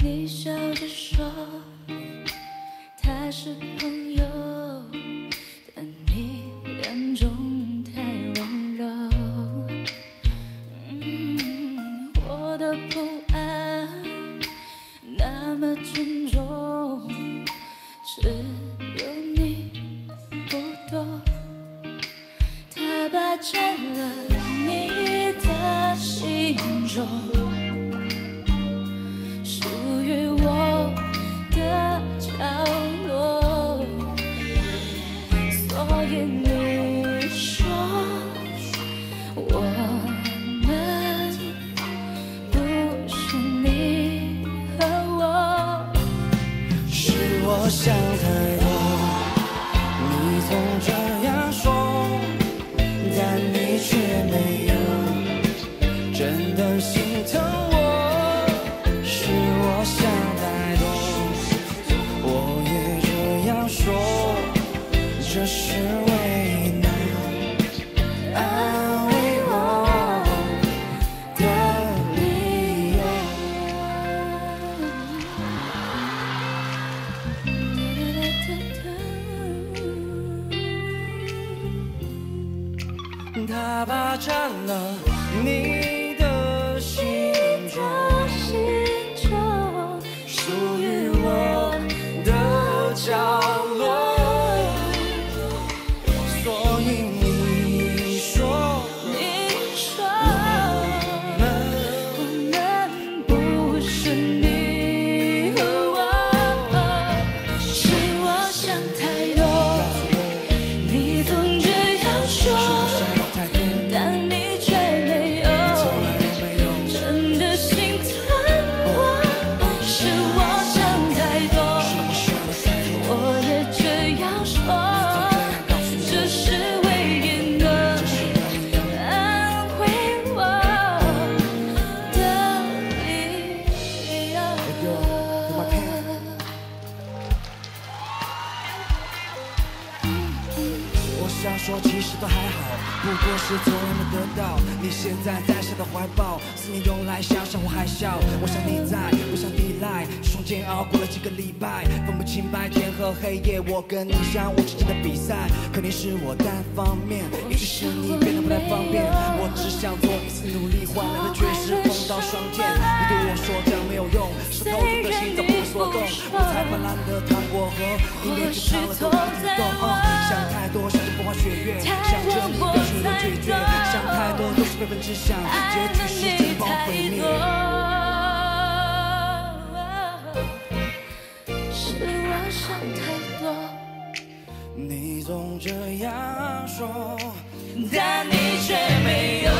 你笑着说，他是朋友。它霸占了你的心中，属于我的角落。所以你说我们不是你和我。是我想太多，你总这真的心疼我。是我想太多，我也这样说，这是为难安慰我的理由。它霸占了你若是也这样说。这是唯一能安慰我的理由。我想说，其实都还好，不过是昨晚没得到。你现在在谁的怀抱？思念用来想想我还笑。我想你在，煎熬过了几个礼拜，分不清白天和黑夜。我跟你相互之间的比赛，肯定是我单方面，也许是你变得不太方便。我只想做一次努力换来的却是风刀双剑。你对我说这样没有用，是透彻的心早不为所动。我才泛滥的糖果和一面就尝了都不动。哦想太多，想着风花雪月，想着你表示的拒绝，想太多都是非分之想，结局是真崩毁灭。想太多，你总这样说，但你却没有